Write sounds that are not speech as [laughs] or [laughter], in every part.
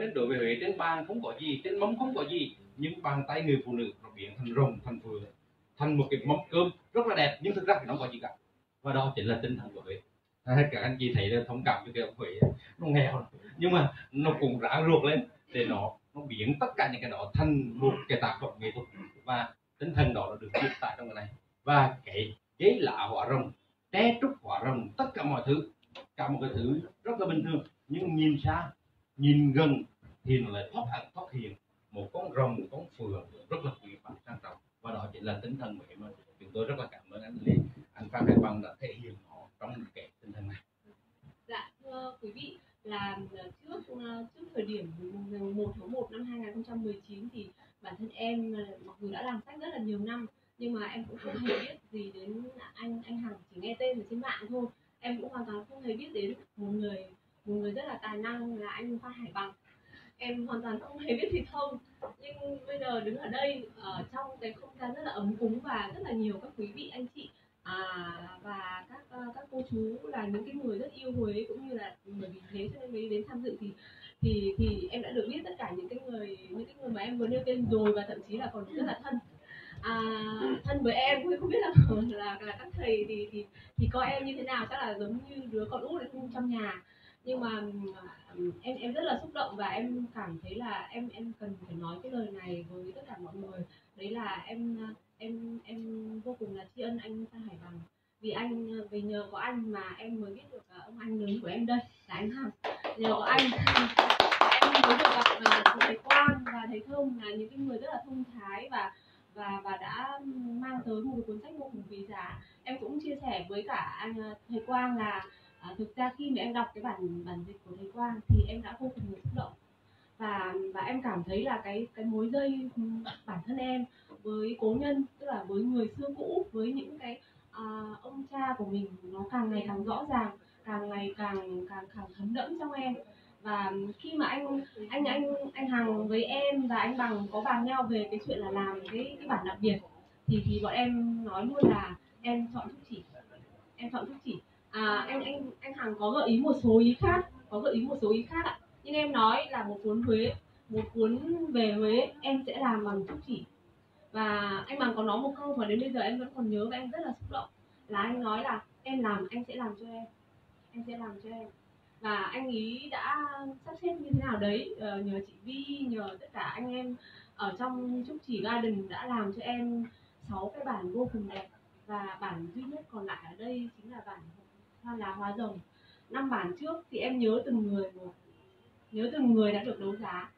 nên đối với Huế trên bàn không có gì trên mâm không có gì nhưng bàn tay người phụ nữ nó biến thành rồng thành phượng thành một cái mâm cơm rất là đẹp nhưng thực ra thì nó có gì cả. Và đó chính là tinh thần của Huế. À, các anh chị thấy là thông cảm cho cái ông Huế. Nó nghèo nhưng mà nó cũng rã ruột lên để nó nó biến tất cả những cái đó thành một cái tác phẩm nghệ thuật. Và tinh thần đó nó được viết tại trong cái này. Và cái giấy lạ hỏa rồng té trúc hỏa rồng tất cả mọi thứ cả một cái thứ rất là bình thường. Nhưng nhìn xa nhìn gần thì là lại thoát ẩn thoát hiện một con rồng, một con phượng rất là quý phái sang trọng. Và đó chính là tinh thần Huế mà chúng tôi rất là cảm ơn anh Lê. Anh Phan Hải Bằng đã thể hiện nó trong cái tinh thần này. Dạ thưa quý vị, là ờ, trước ờ, trước thời điểm ngày 1 tháng 1 năm 2019 thì bản thân em ờ, mặc dù đã làm sách rất là nhiều năm, nhưng mà em cũng không hề biết gì đến anh anh Hằng, chỉ nghe tên ở trên mạng thôi. Em cũng hoàn toàn không hề biết đến một người một người rất là tài năng là anh Phan Hải Bằng em hoàn toàn không hề biết gì thông nhưng bây giờ đứng ở đây ở trong cái không gian rất là ấm cúng và rất là nhiều các quý vị anh chị à, và các à, các cô chú là những cái người rất yêu Huế cũng như là bởi vì thế cho nên mới đến tham dự thì thì thì em đã được biết tất cả những cái người những cái người mà em vừa nêu tên rồi và thậm chí là còn rất là thân. À, thân với em cũng không biết là là là các thầy thì thì thì coi em như thế nào. Chắc là giống như đứa con út trong nhà nhưng mà em em rất là xúc động và em cảm thấy là em em cần phải nói cái lời này với tất cả mọi người. Đấy là em em em vô cùng là tri ân anh Phan Hải Bằng. Vì anh, vì nhờ có anh mà em mới biết được à, ông anh lớn của em đây, là anh Hằng. Nhờ có anh, em mới được gặp à, thầy Quang và thầy Thông là những cái người rất là thông thái và và và đã mang tới một cuốn sách vô cùng quý giá. Em cũng chia sẻ với cả anh à, thầy Quang là à, thực ra khi mà em đọc cái bản bản dịch của thầy Quang thì em đã vô cùng xúc động. Và và em cảm thấy là cái cái mối dây ừ, bản thân em với cố nhân tức là với người xưa cũ với những cái à, ông cha của mình nó càng ngày càng rõ ràng càng ngày càng càng càng thấm đẫm trong em. Và khi mà anh anh anh anh Hằng với em và anh Bằng có bàn nhau về cái chuyện là làm cái cái bản đặc biệt thì thì bọn em nói luôn là em chọn trúc chỉ. Em chọn trúc chỉ à, anh anh anh Hằng có gợi ý một số ý khác có gợi ý một số ý khác ạ. Nhưng em nói là một cuốn Huế một cuốn về Huế em sẽ làm bằng trúc chỉ. Và anh bằng có nói một câu mà đến bây giờ em vẫn còn nhớ và em rất là xúc động. Là anh nói là em làm anh sẽ làm cho em. Em sẽ làm cho em. Và anh ý đã sắp xếp như thế nào đấy ờ, nhờ chị Vi nhờ tất cả anh em ở trong trúc chỉ garden đã làm cho em sáu cái bản vô cùng đẹp. Và bản duy nhất còn lại ở đây chính là bản hoa lá hóa rồng? Năm bản trước thì em nhớ từng người một. Nhớ từng người đã được đấu giá.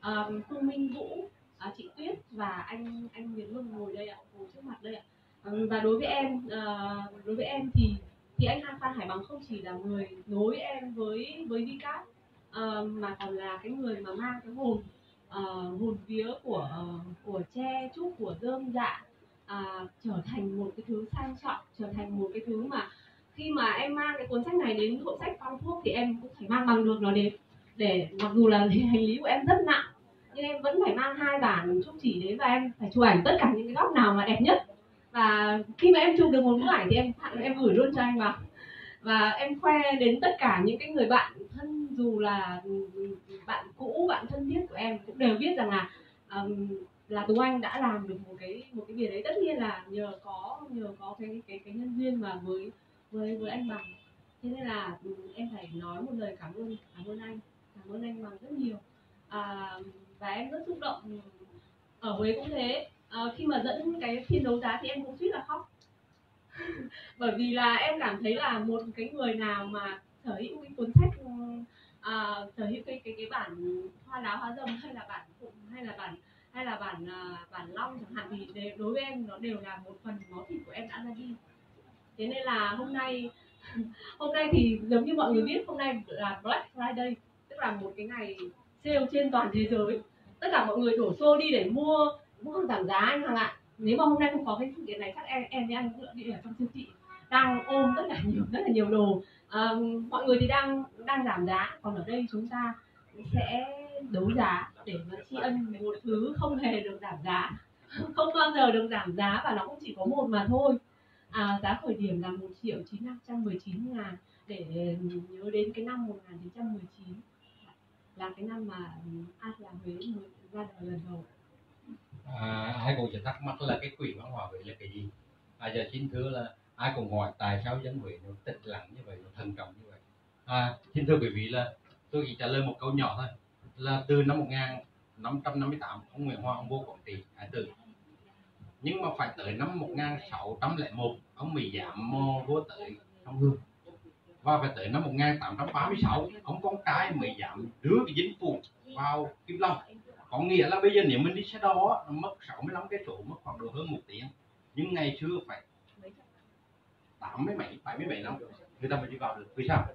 Ờ, uh, phương minh vũ à, chị tuyết và anh anh việt hưng ngồi đây ạ ngồi trước mặt đây ạ. À, và đối với em à, đối với em thì thì anh Phan Hải Bằng không chỉ là người nối em với với Vcap uh, mà còn là cái người mà mang cái hồn uh, hồn vía của uh, của tre trúc của dơm dạ uh, trở thành một cái thứ sang trọng trở thành một cái thứ mà khi mà em mang cái cuốn sách này đến hội sách phong thuốc thì em cũng phải mang bằng được nó đến. Để mặc dù là [laughs] hành lý của em rất nặng nhưng em vẫn phải mang hai bản chúc chỉ đến và em phải chụp ảnh tất cả những cái góc nào mà đẹp nhất. Và khi mà em chụp được một bức ảnh thì em em gửi luôn cho anh vào. Và em khoe đến tất cả những cái người bạn thân dù là bạn cũ bạn thân thiết của em cũng đều biết rằng là um, là tú anh đã làm được một cái một cái việc đấy. Tất nhiên là nhờ có nhờ có cái cái cái nhân duyên mà với với với anh bằng. Thế nên là ừ, em phải nói một lời cảm ơn cảm ơn anh cảm ơn anh bằng rất nhiều. À, và em rất xúc động ở huế cũng thế. À, khi mà dẫn cái phiên đấu giá thì em cũng suýt là khóc. [laughs] Bởi vì là em cảm thấy là một cái người nào mà sở hữu cái cuốn sách ừ, à, sở hữu cái cái cái bản hoa lá hoa rồng hay là bản phụng hay là bản hay là bản à, bản long chẳng hạn thì đối với em nó đều là một phần máu thịt của em đã ra đi thế nên là hôm nay [laughs] hôm nay thì giống như mọi người biết hôm nay là Black Friday tức là một cái ngày sale trên toàn thế giới. Tất cả mọi người đổ xô đi để mua mua giảm giá anh hàng ạ. Nếu mà hôm nay không có cái sự kiện này chắc em em với anh cũng đi ở trong siêu thị đang ôm rất là nhiều rất là nhiều đồ. À, mọi người thì đang đang giảm giá còn ở đây chúng ta sẽ đấu giá để mà tri ân một thứ không hề được giảm giá [laughs] không bao giờ được giảm giá và nó cũng chỉ có một mà thôi à, giá khởi điểm là 1 triệu 919 ngàn để ừ, nhớ đến cái năm 1919 là cái năm mà ừ, ai là huế mới ra đời lần đầu. À, ai cũng sẽ thắc mắc là cái quỹ văn hóa huế là cái gì? À giờ xin thưa là ai cũng hỏi tại sao dân huế nó tịch lặng như vậy nó thần trọng như vậy? À, xin thưa quý vị là tôi chỉ trả lời một câu nhỏ thôi. Là từ năm 1558 ông Nguyễn Hoa ông vô Quảng Trị Hải Tử nhưng mà phải tới năm 1601 ông mới giảm mò vua tới trong Hương và phải tới năm 1836 ông con trai mới giảm đưa cái dính phủ vào Kim Long. Có nghĩa là bây giờ nếu mình đi xe đó nó mất 65 cái số, mất khoảng độ hơn một tiếng. Nhưng ngày xưa phải tám mấy, bảy bảy mấy bảy năm, người ta mới đi vào được. Vì sao?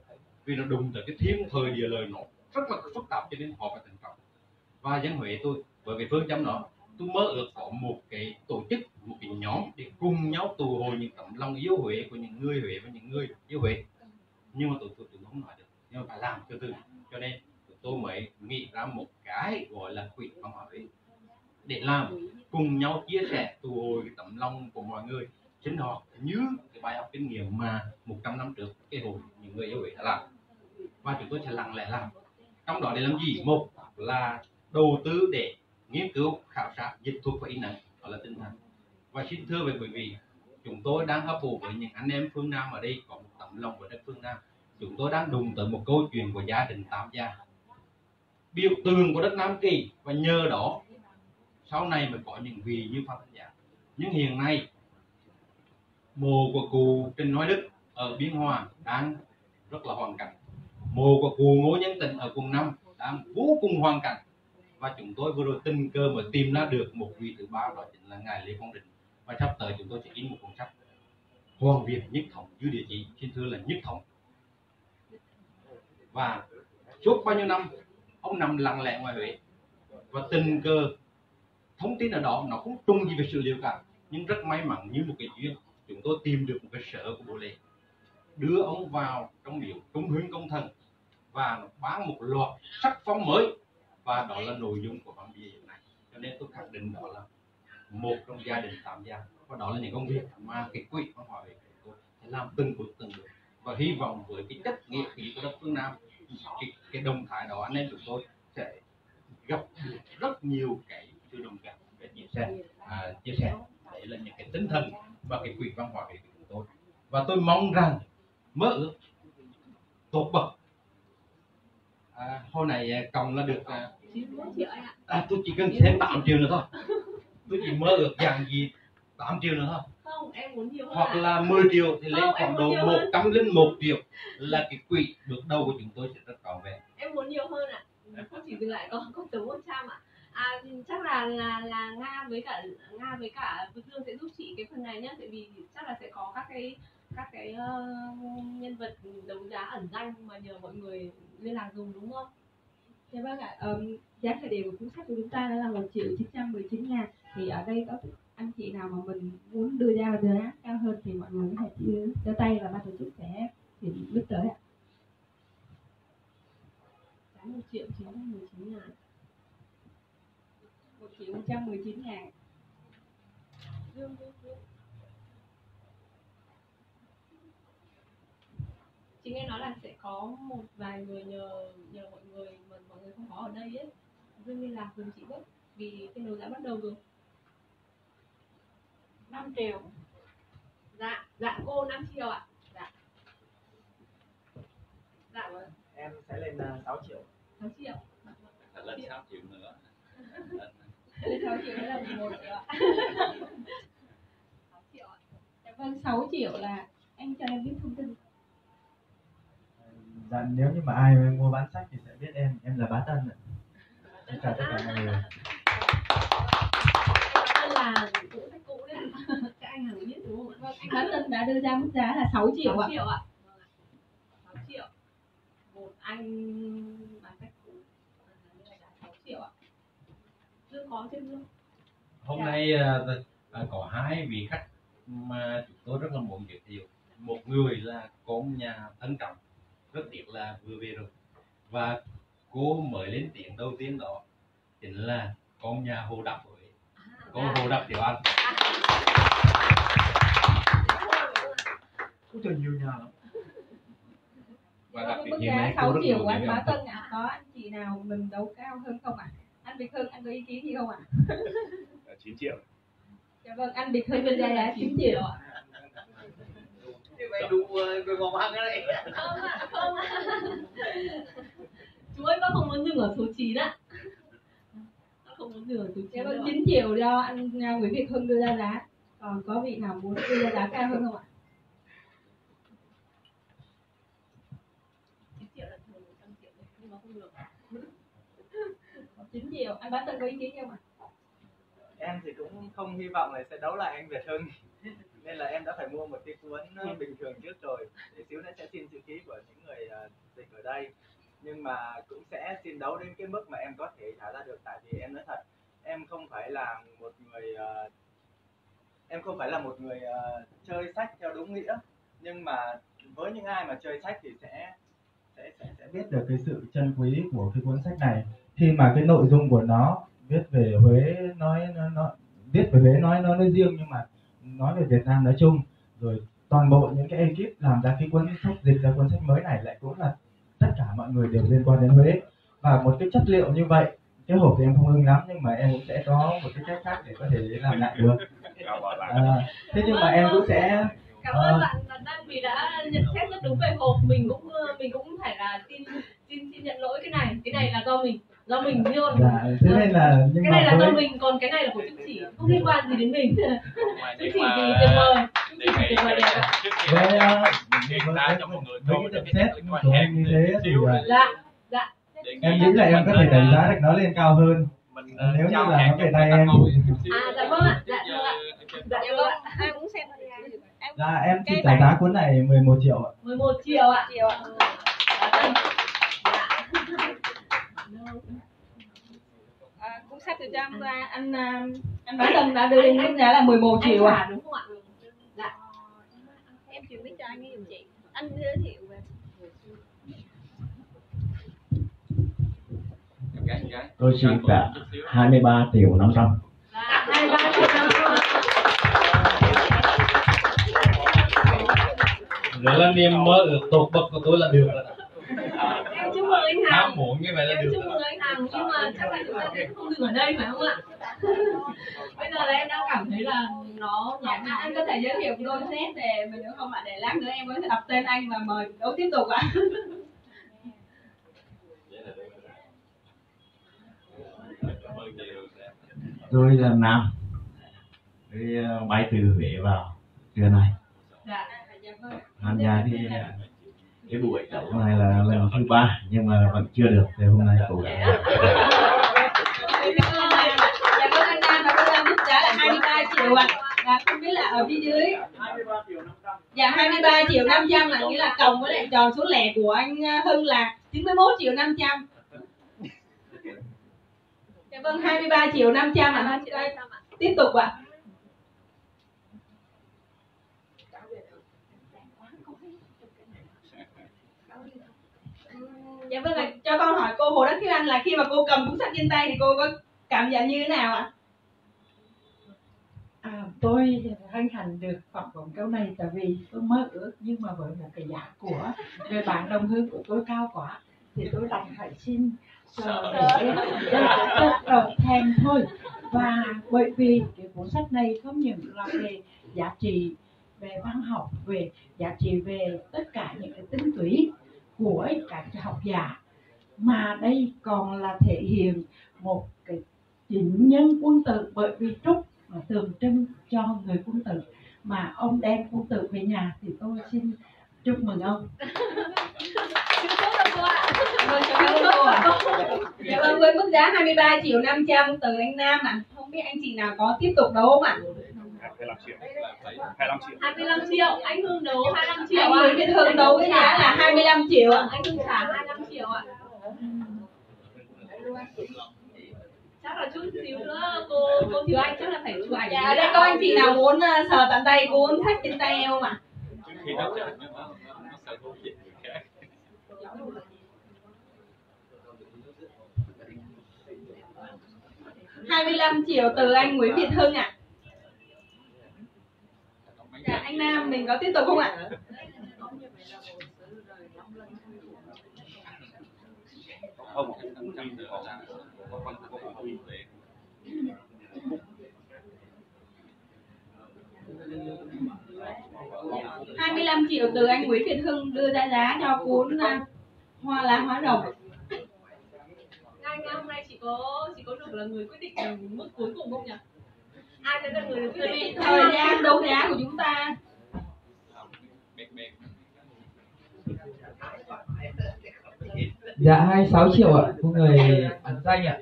Vì nó đùng tới cái thiên thời địa lợi nó rất là phức tạp cho nên họ phải thận trọng. Và dân Huế tôi bởi vì phương châm đó tôi mơ ước có một cái tổ chức một cái nhóm để cùng nhau tù hồi những tấm lòng yêu Huế của những người Huế và những người yêu Huế. Nhưng mà tôi tôi, tôi không nói được. Nhưng mà phải làm từ từ. Cho nên tôi mới nghĩ ra một cái gọi là quỹ văn hóa Huế để làm cùng nhau chia sẻ tù hồi cái tấm lòng của mọi người. Chính họ như cái bài học kinh nghiệm mà 100 năm trước cái hồi những người yêu Huế đã làm. Và chúng tôi sẽ lặng lẽ làm. Trong đó để làm gì? Một là đầu tư để nghiên cứu, khảo sát, dịch thuật và y năng, đó là tinh thần. Và xin thưa với quý vị, chúng tôi đang hấp thụ với những anh em phương Nam ở đây, có một tấm lòng của đất phương Nam. Chúng tôi đang đụng tới một câu chuyện của gia đình Tam Gia. Biểu tượng của đất Nam Kỳ, và nhờ đó, sau này mới có những vị như Phan Thanh Giả nhưng hiện nay, mồ của cụ Trình Nói Đức ở Biên Hòa đang rất là hoàn cảnh. Mồ của cụ Ngô Nhân Tịnh ở quận 5 đang vô cùng hoàn cảnh và chúng tôi vừa rồi tình cơ mà tìm ra được một vị thứ ba, đó chính là ngài Lê Quang Định. Và sắp tới chúng tôi sẽ in một cuốn sách, Hoàng Việt nhất thống dưới địa chỉ xin thưa là nhất thống. Và suốt bao nhiêu năm, ông nằm lặng lẽ ngoài Huế. Và tình cờ, thông tin ở đó nó không trùng gì về sự liệu cả. Nhưng rất may mắn như một cái duyên, chúng tôi tìm được một cái sở của bộ lệ đưa ông vào trong miếu trung huynh công thần và bán một loạt sắc phong mới và đó là nội dung của văn bia hiện nay. Cho nên tôi khẳng định đó là một trong gia đình tam gia. Và đó là những công việc mà cái quỹ văn hóa về tôi sẽ làm từng bước từng bước. Và hy vọng với cái chất nghĩa khí của đất phương nam cái, cái đồng thái đó anh em chúng tôi sẽ gặp được rất nhiều cái sự đồng cảm để chia sẻ. À, chia sẻ. Đấy là những cái tinh thần và cái quỹ văn hóa về của chúng tôi. Và tôi mong rằng mơ ước tốt bậc à, hôm nay à, cộng là được à, 91 triệu anh ạ à, tôi chỉ cần thêm 8 triệu nữa thôi. Tôi chỉ mơ ước rằng gì 8 triệu nữa thôi. Không em muốn nhiều hơn hoặc là 10 triệu thì lên Không, khoảng độ muốn nhiều hơn. 101 triệu là cái quỹ bước đầu của chúng tôi sẽ rất trọn vẹn em muốn nhiều hơn ạ. Không chỉ dừng lại có có tới 100 ạ. À chắc là là là nga với cả nga với cả vực lương sẽ giúp chị cái phần này nhá tại vì chắc là sẽ có các cái các cái uh, nhân vật đấu giá ẩn danh mà nhờ mọi người liên lạc dùng đúng không? Dạ vâng ạ, um, giá khởi điểm của cuốn sách của chúng ta là 1 triệu 919 ngàn. Thì ở đây có anh chị nào mà mình muốn đưa ra giá cao hơn thì mọi người có thể chia tay và ban tổ chức sẽ chuyển bước tới ạ. Giá 1 triệu chín trăm mười chín ngàn. 1 triệu 119 ngàn. Dương dương nghe nói là sẽ có một vài người nhờ nhờ mọi người mà mọi người không có ở đây ấy. Dương liên lạc cùng chị với vì cái đấu giá bắt đầu rồi. 5 triệu dạ dạ cô 5 triệu ạ. Dạ. Dạ vâng. Em sẽ lên uh, 6 triệu. 6 triệu. Lên 6 triệu nữa. Lên 6 triệu là 11 triệu ạ. [laughs] 6 triệu ạ. Dạ vâng 6 triệu là anh cho em biết thông tin dạ nếu như mà ai mua bán sách thì sẽ biết em em là bá tân ạ. Xin chào tất cả mọi người. Là cũ sách cũ đấy. Các anh hẳn biết đúng không Vâng, anh Khánh Tân đã đưa ra mức giá là 6 triệu 6 ạ. triệu ạ. Vâng ạ. 6 triệu. Một anh bán sách cũ. À, là 6 triệu ạ. Dương có chưa dương hôm nay à, à, có hai vị khách mà chúng tôi rất là muốn giới thiệu. Một người là con nhà thân trọng rất tiếc là vừa về rồi. Và cô mới lên tiếng đầu tiên đó chính là con nhà hồ đập Huế. Cô dạ. hồ đập tiểu anh. Cũng trời nhiều nhà lắm. Và đặc biệt hiện nay 6 cô rất của anh Bá Tân ạ. Có anh chị nào mình đấu cao hơn không ạ? Anh Việt Hưng anh có ý kiến gì không ạ? 9 triệu. Dạ vâng anh Việt Hưng đưa ra giá 9 triệu ạ Vậy đủ ờ, người mong ăn cái này không ạ không ạ. Chú ơi con không muốn dừng ở số 9 ạ. Con không muốn dừng ở số 9 dạ đâu vâng ạ. 9 triệu do anh Nguyễn Việt Hưng đưa ra giá. Còn có vị nào muốn đưa ra giá cao hơn không ạ? 9 triệu là thường 100 triệu rồi, nhưng mà không được. [laughs] 9 triệu anh Bá Tân có ý kiến không ạ? Em thì cũng không hy vọng là sẽ đấu lại anh Việt Hưng Nên là em đã phải mua một cái cuốn ờ, bình thường trước rồi Để xíu nữa sẽ xin chữ ký của những người ờ, dịch ở đây. Nhưng mà cũng sẽ xin đấu đến cái mức mà em có thể trả ra được Tại vì em nói thật Em không phải là một người ờ, Em không phải là một người chơi sách theo đúng nghĩa. Nhưng mà với những ai mà chơi sách thì sẽ sẽ sẽ, sẽ biết được cái sự chân quý của cái cuốn sách này. Khi mà cái nội dung của nó viết về Huế nói nó, nó viết về Huế nói nó nói riêng nhưng mà nói về Việt Nam nói chung rồi toàn bộ những cái ekip làm ra cái cuốn sách dịch ra cuốn sách mới này lại cũng là tất cả mọi người đều liên quan đến Huế. Và một cái chất liệu như vậy cái hộp thì em không ưng lắm nhưng mà em cũng sẽ có một cái cách khác để có thể làm lại được. À, thế nhưng mà em cũng sẽ cảm Ờ. ơn bạn. Bạn Đăng vì đã nhận xét rất đúng về hộp. Mình cũng ờ, mình cũng phải là xin xin xin nhận lỗi cái này. Cái này là do mình do mình luôn dạ, thế nên là nhưng cái này là do với mình còn cái này là của chứng chỉ. Không liên quan gì đến mình. Chứng nhưng chỉ thì tuyệt vời. đề chỉ nghị tuyệt vời đẹp. ạ với hiện cho mọi người cái được cái xét hẹp em như thế thì xíu rồi. dạ dạ. Em nghĩ là em có thể đánh giá được nó lên cao hơn. mình nếu như là nó về tay em. à dạ vâng ạ. Dạ Chứ, vâng ạ. ờ, dạ Dạ vâng vâng, ạ. ai cũng xem thôi em là em chỉ trả giá cuốn này 11 triệu ạ. 11 triệu ạ. Triệu ạ. Dạ, vâng. À, cũng sách từ trăm anh anh à, anh Bá Tân đã đưa lên mức giá là 11 triệu trả đúng không ạ? Dạ. Em chuyển biết cho anh ấy giùm chị. Anh giới thiệu về. Em gái, em gái. Tôi xin xíu. 23 triệu 500 dạ hai ba triệu năm đó là niềm mơ ước tột bậc của tôi là được rồi. em muốn như vậy là được chúc rồi mừng anh Hằng nhưng mà chắc là chúng ta sẽ không dừng ở đây phải không ạ? [laughs] Bây giờ là em đang cảm thấy là nó nó Dạ, anh có thể giới thiệu đôi nét để mình nữa không ạ? Để lát nữa em có thể đọc tên anh và mời đấu tiếp tục ạ. [laughs] Tôi là Nam. Tôi ờ, bay từ Huế vào trưa nay. Dạ. Tham gia ờ, cái buổi đấu này là lần thứ ba nhưng mà vẫn chưa được thì hôm nay cố gắng. Cảm là không biết là ở phía dưới dạ 23 triệu 500 là nghĩa là cộng với lại tròn số lẻ của anh à, Hưng là 91 triệu 500 dạ vâng 23 triệu 500 là Đây, tiếp tục ạ. à. Dạ vâng ạ, cho con hỏi cô Hồ Đắc Thiếu Anh là khi mà cô cầm cuốn sách trên tay thì cô có cảm nhận như thế nào ạ? À, tôi hân hạnh được phỏng vấn câu này tại vì tôi mơ ước nhưng mà với một cái giá của người bạn đồng hương của tôi cao quá. Thì tôi đành phải xin đầu thèm thôi. Và bởi vì cái cuốn sách này không những là về giá trị về văn học về giá trị về tất cả những cái tinh túy của các học giả mà đây còn là thể hiện một cái chính nhân quân tử bởi vì trúc là tượng trưng cho người quân tử mà ông đem quân tử về nhà thì tôi xin chúc mừng ông Vâng. Dạ vâng, với mức giá 23 triệu 500 từ anh Nam ạ. Không biết anh chị nào có tiếp tục đấu không ạ? 25 triệu 25 triệu 25 triệu anh Hưng đấu 25 triệu Nguyễn Việt Hưng đấu với giá là 25 triệu ạ. anh Hưng trả 25 triệu ạ chắc là chút xíu nữa cô cô thiếu anh chắc là phải chụp ảnh Dạ, ở đây có anh chị nào muốn ờ, sờ tận tay cuốn sách trên tay em không ạ? người khác 25 triệu từ anh Nguyễn Việt Hưng ạ. Dạ, anh Nam mình có tiếp tục không ạ? Hơn một phần trăm còn có phần có phần quy về 25 triệu từ anh Nguyễn Việt Hưng đưa ra giá cho cuốn à, Hoa lá hóa rồng. Ngay ngày hôm nay chị có chị có được là người quyết định mức cuối cùng không nhỉ? Ai sẽ là người quyết định? thời gian đấu giá của chúng ta Dạ 26 triệu ạ, có người ẩn danh ạ.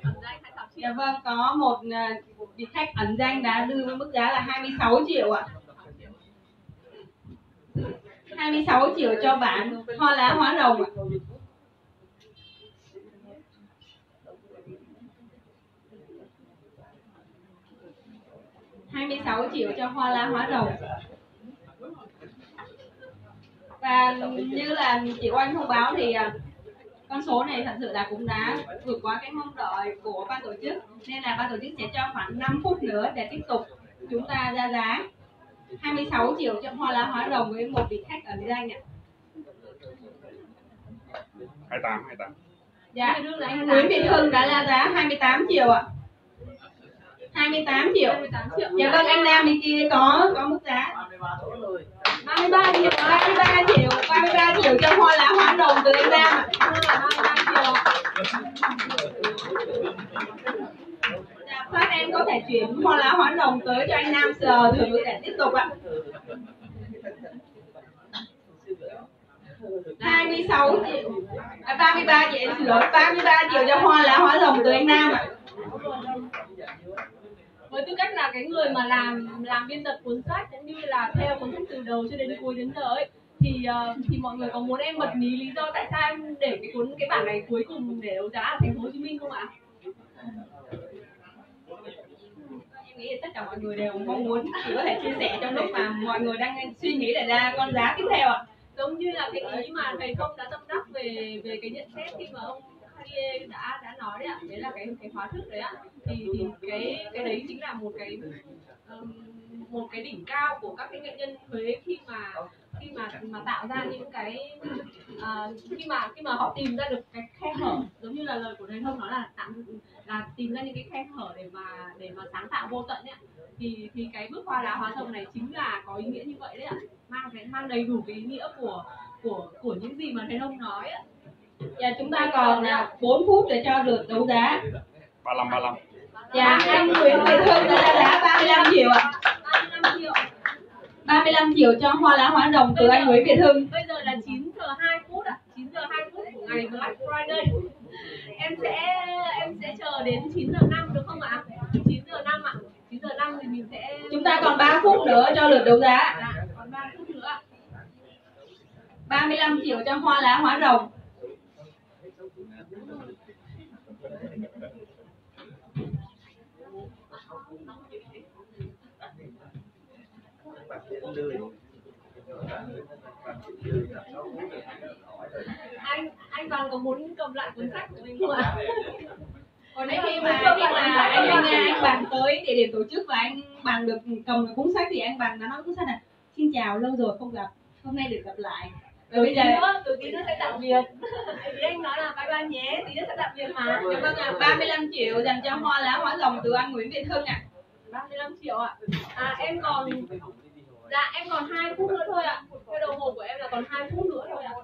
Dạ vâng, có à, một vị khách ẩn danh đã đưa với mức giá là 26 triệu ạ. 26 triệu cho bản hoa lá hóa rồng ạ. hai mươi sáu triệu cho hoa lá hóa rồng và như là chị Oanh thông báo thì à, con số này thật sự là cũng đã vượt qua cái mong đợi của ban tổ chức. Nên là ban tổ chức sẽ cho khoảng 5 phút nữa để tiếp tục chúng ta ra giá. 26 triệu cho hoa lá hóa rồng với một vị khách ẩn danh ạ. 28 28 dạ anh Nguyễn Việt Hưng đã ra giá 28 triệu ạ 28 triệu. dạ vâng anh Nam bên kia có có mức giá. 33 triệu. 33 triệu 33 triệu cho hoa lá hóa rồng từ anh Nam. Ạ 33 triệu. Dạ, Phát em có thể chuyển hoa lá hóa rồng tới cho anh Nam sờ thử để tiếp tục ạ. 26 triệu. À, 33 triệu xin lỗi 33 triệu cho hoa lá hóa rồng từ anh Nam ạ với tư cách là cái người mà làm làm biên tập cuốn sách cũng như là theo cuốn sách từ đầu cho đến cuối đến giờ ấy thì uh, thì mọi người có muốn em bật mí lý do tại sao em để cái cuốn cái bản này cuối cùng để đấu giá ở thành phố Hồ Chí Minh không ạ? em nghĩ tất cả mọi người đều mong muốn chỉ có thể chia sẻ trong lúc mà mọi người đang suy nghĩ để ra con giá tiếp theo ạ giống như là cái ý mà thầy công đã tâm đắc về về cái nhận xét khi mà ông Cartier đã đã nói đấy ạ. Đấy là cái cái hóa thức đấy ạ. Thì thì cái cái đấy chính là một cái um, một cái đỉnh cao của các cái nghệ nhân Huế khi mà khi mà mà tạo ra những cái uh, khi mà khi mà họ tìm ra được cái khe hở. Giống như là lời của thầy thông nói là tạm là tìm ra những cái khe hở để mà để mà sáng tạo vô tận ấy ạ. Thì thì cái bước qua lá hóa rồng này chính là có ý nghĩa như vậy đấy ạ. Mang cái mang đầy đủ cái ý nghĩa của của của những gì mà thầy thông nói ạ. Dạ chúng ta còn là 4 phút để cho lượt đấu giá. 35 35 Dạ anh Nguyễn Việt Hưng đã giá 35 triệu ạ. 35 triệu 35 triệu cho hoa lá hóa rồng từ anh Nguyễn Việt Hưng bây giờ là 9 giờ 2 phút ạ. 9 giờ 2 phút của ngày Black Friday. Em sẽ em sẽ chờ đến 9 giờ 5 được không ạ? 9 giờ 5 ạ. 9 giờ 5 thì mình sẽ Chúng ta còn 3 phút nữa cho lượt đấu giá. Dạ, còn 3 phút nữa ạ. 35 triệu cho hoa lá hóa rồng anh anh Bằng có muốn cầm lại cuốn sách của mình không ạ? [laughs] Còn đến khi mà khi mà anh anh nghe anh bằng tới địa điểm tổ chức và anh bằng được cầm được cuốn sách thì anh bằng đã nói cuốn sách là xin chào lâu rồi không gặp hôm nay được gặp lại. Và từ bây giờ từ tí nữa sẽ tạm biệt. [laughs] Thì anh nói là bye bye nhé tí nữa sẽ tạm biệt mà. Dạ vâng ạ 35 triệu dành cho hoa lá hóa rồng từ anh Nguyễn Việt Hưng ạ. 35 triệu ạ. À em còn dạ em còn 2 phút nữa thôi ạ. Theo đồng hồ của em là còn 2 phút nữa thôi ạ.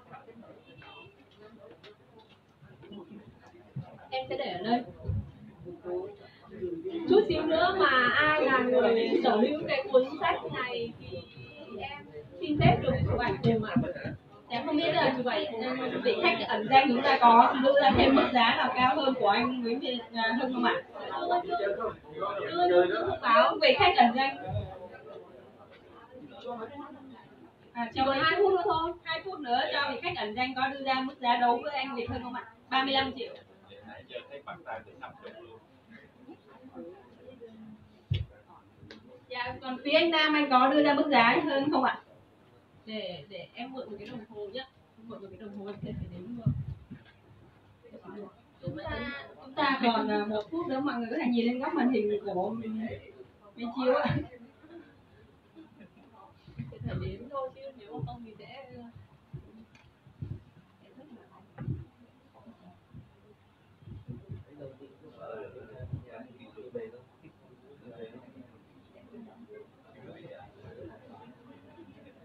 Em sẽ để ở đây. Chút xíu nữa mà ai là người sở hữu cái cuốn sách này thì em xin phép được chụp ảnh cùng ạ. Em không biết là như vậy vị khách ẩn danh chúng ta có đưa ra thêm mức giá nào cao hơn của anh Nguyễn Việt Hưng không ạ? đưa đưa đưa thông báo, Vị khách ẩn danh à, chỉ còn hai phút nữa thôi 2 phút nữa cho vị khách ẩn danh có đưa ra mức giá đấu với anh Việt Hưng không ạ? 35 triệu giờ thấy bàn tay từ 5 triệu luôn Dạ còn phía anh Nam anh có đưa ra mức giá hơn không ạ? để để em mượn một cái đồng hồ nhá mượn một cái đồng hồ em sẽ phải đếm luôn Chúng ta chúng ta còn à, một phút nữa mọi người có thể nhìn lên góc màn hình của mình chiếu ạ phải đến thôi chứ nếu mà không thì sẽ ờ,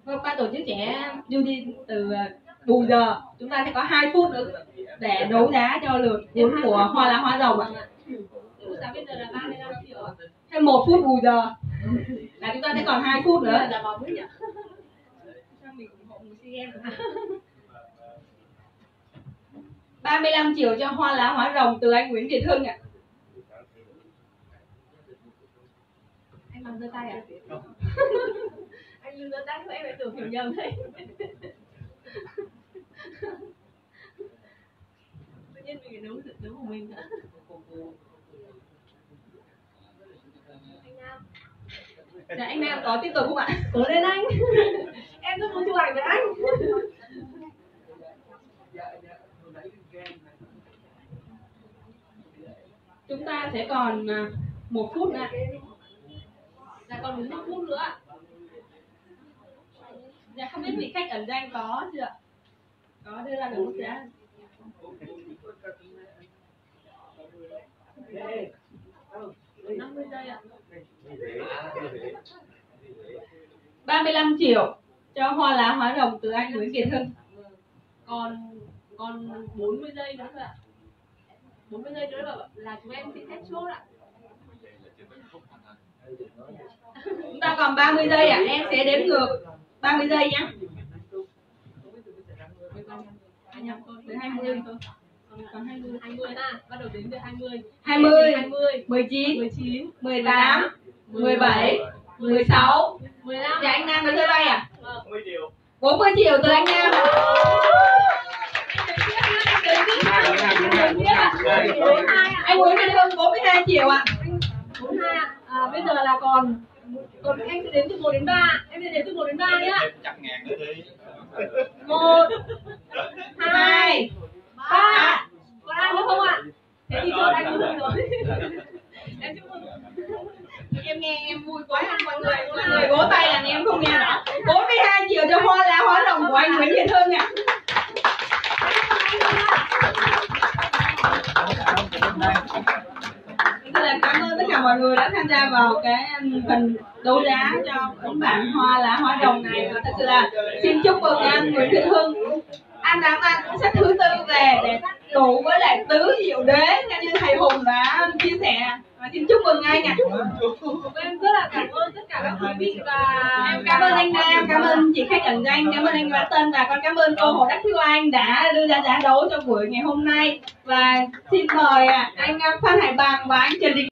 Hôm qua tổ chức trẻ du đi từ ờ, bù giờ chúng ta sẽ có 2 phút nữa để đấu giá cho lượt vốn của hoa lá hoa dầu ạ. Chúng ta giờ là 35 triệu. Thêm 1 phút bù giờ là chúng ta sẽ còn 2 phút nữa là bò nhỉ? Sao mình ủng hộ một SEA Games 35 triệu cho hoa lá hóa rồng từ anh Nguyễn Việt Hưng ạ Anh bằng giơ tay à? [laughs] anh giơ tay thôi em lại tưởng hiểu nhầm đấy. [laughs] Tự nhiên mình phải nấu nấu của mình nữa. Anh Nam. Dạ anh Nam có tiếp tục không ạ Cố lên anh. [laughs] em rất muốn chụp ảnh với anh. [laughs] chúng ta sẽ còn à, một phút nữa Dạ còn đúng 5 phút nữa dạ không biết vị khách ẩn danh có chưa ạ? có đưa ra được mức giá 50 giây ạ. 35 triệu cho hoa lá hóa rồng từ anh Nguyễn Việt Hưng Còn còn 40 giây nữa thôi ạ. 40 giây nữa là, là chúng em xin phép chốt ạ. chúng ta còn 30 giây ạ em sẽ đếm ngược 30 giây nhé 25 thôi. từ 20 thôi Còn 20 20 à, bắt đầu đến từ 20. 20 20 19 19 18 17 16 15 dạ anh Nam đã giơ bay à Vâng. 10 triệu 40 triệu từ anh Nam à? anh Nguyễn Việt được 42 triệu ạ à. 42 ạ. À, bây giờ là còn còn em sẽ đếm từ 1 đến 3. Em sẽ đếm từ 1 đến 3 nhá. trăm ngàn nữa đi 1 2 3 Còn ai nữa không ạ? À? Thế thì chốt anh chúc rồi. Em nghe em vui quá mọi người mọi người vỗ tay là em không nghe nữa 42 triệu cho hoa lá hóa đồng của anh Nguyễn Việt Hưng ạ. Là cảm ơn tất cả mọi người đã tham gia vào cái um, phần đấu giá cho bốn bản hoa lá hóa đồng này. Và thật sự là xin chúc mừng anh Nguyễn Thị Hưng. Anh đã mang cuốn sách thứ tư về để đủ với lại tứ diệu đế như thầy Hùng đã chia sẻ và xin chúc mừng anh ạ. Em rất là cảm ơn tất cả các quý vị và em cảm ơn anh Nam cảm ơn chị khách ẩn danh cảm ơn anh Bá Tân và con cảm ơn cô Hồ Đắc Thiếu Anh đã đưa ra giá đấu cho buổi ngày hôm nay. Và xin mời à, anh Phan Hải Bằng và anh Trần Đình